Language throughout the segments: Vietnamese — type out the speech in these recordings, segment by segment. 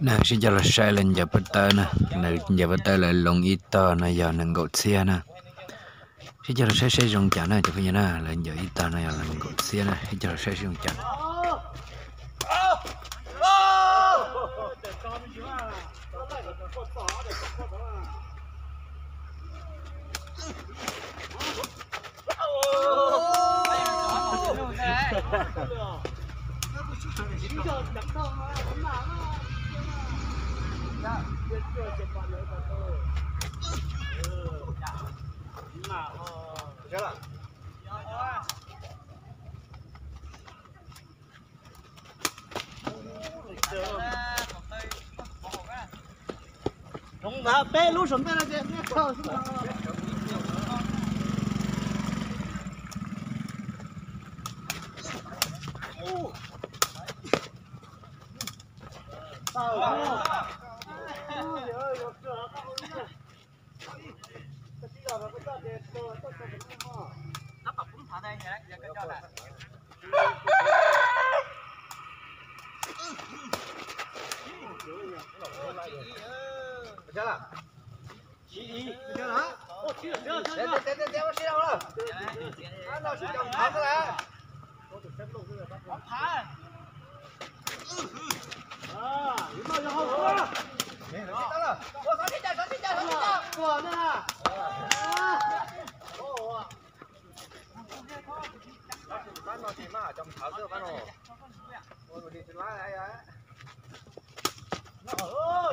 nè, xin chào là sai lên giờ bắt tay nè. Nè giờ bắt tay là lồng ít to nè, giờ nè gột xe nè. Xin chào là sai sai dùng chả nè cho cái nè. Lên giờ ít to nè, giờ là gột xe nè. Xin chào là sai dùng chả Đúng là bé lú sủng đây là cái cái thơ xuống đó. nó 行了，七一，不行了啊！哦，行行行行，点点点，我睡着了。俺老师叫爬过来。我盘。啊，你老师好喝。没了，我上你家，上你家，上你家。我呢？啊。哦。班老师嘛，叫爬过班哦。我我你去哪来呀？那好。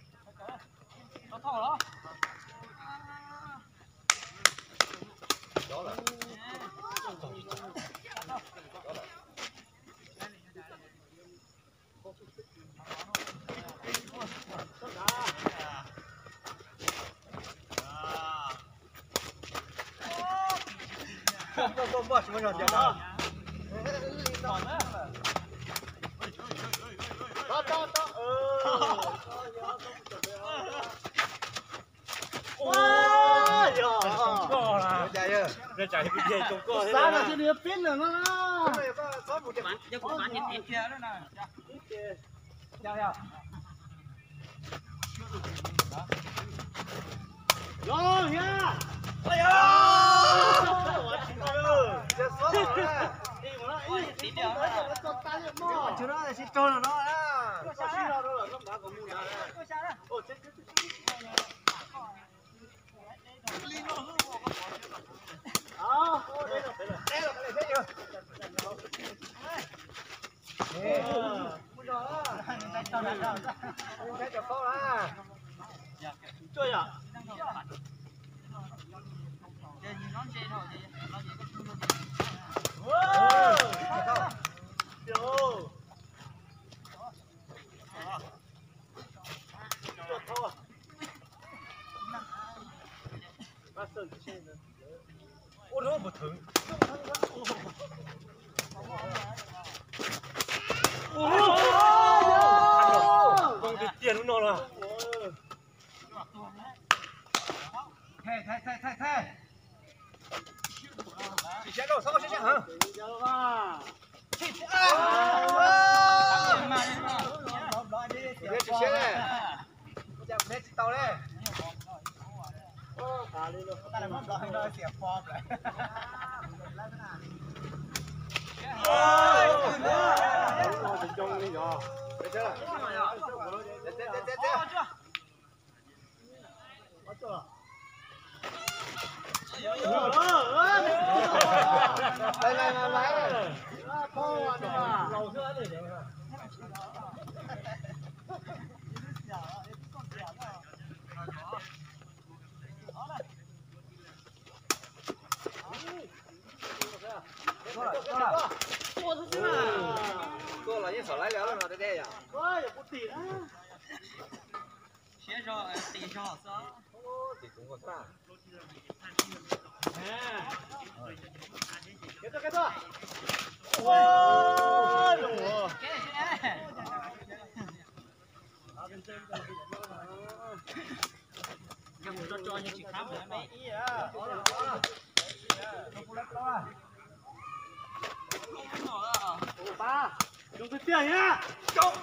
啊都好了啊啊啊啊啊什么时候结的 giời. Sao mà cái đứa biết nữa nó. bạn giờ cũng bạn nhìn nhìn kia đó nè chào chào Rồi nha. tí nữa Chú đó là xin trôn rồi đó. Có xin đâu đâu là nó đã có mua nào đấy. Ồ, chết, chết, chết. Đó, ô, đây là, đây là, đây là, đây là, đây là. Mua rồi Chơi à? giờ nhìn nó chơi thôi Thế, thế, thế, thế, thế. Chị sẽ đâu, sao có chị sẽ hả? Chị sẽ... Chị sẽ này. Chị sẽ chị tao đấy. Ô, cả đi luôn. Ta là mất rồi, nó sẽ phòm lại. 够了，够了，够了。过了，你少来了，那得这样。我也不对了。先上，第上上。哦，这中国啥？哎，给走给走。哇，哟！给给。要不说抓进去看不见没？好了好了。不来不来。八，ba dùng cái tiền nhá chồng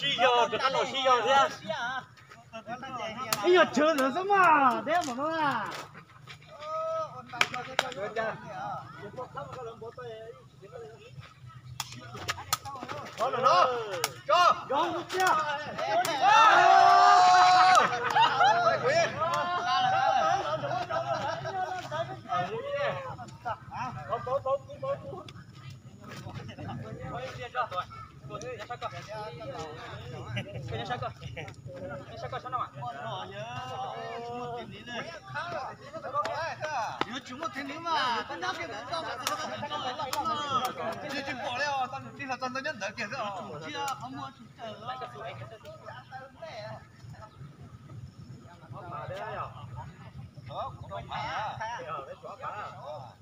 xì giờ cho. Nó xì giờ thế bây giờ chờ nữa sao mà đem mà nó. À đó là nó. cho cho chưa Hãy subscribe cho kênh Ghiền Mì Gõ Để không bỏ lỡ những video hấp dẫn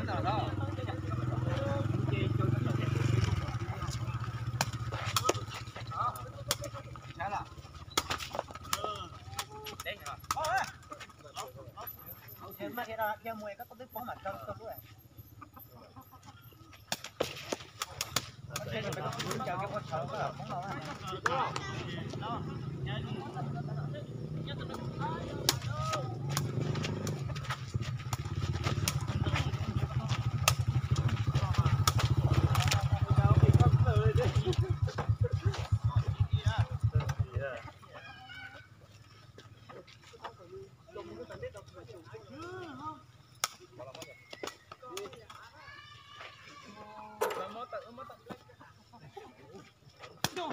！nó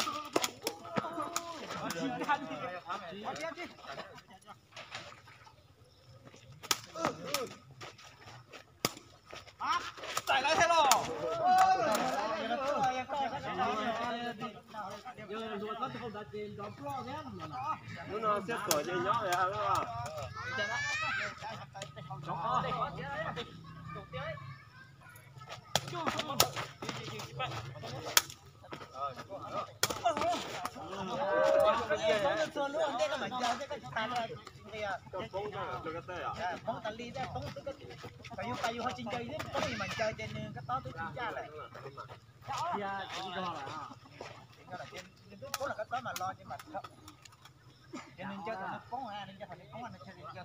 nó sẽ cởi cho nhỏ vậy hả các bạn cái cái tali đấy phóng tức cái cái cái phải chơi chơi đấy có gì mình chơi trên cái to tới chính ra lại thì à do là cái là trên trên cái là cái to mà lo nhưng mà cho nên chơi thằng nó phóng nên cho thằng nó anh chơi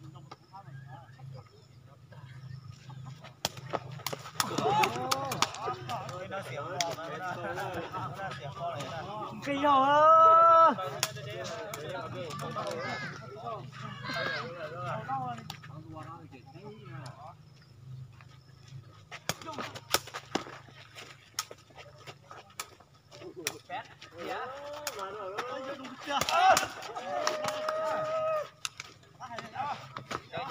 cái thằng có chip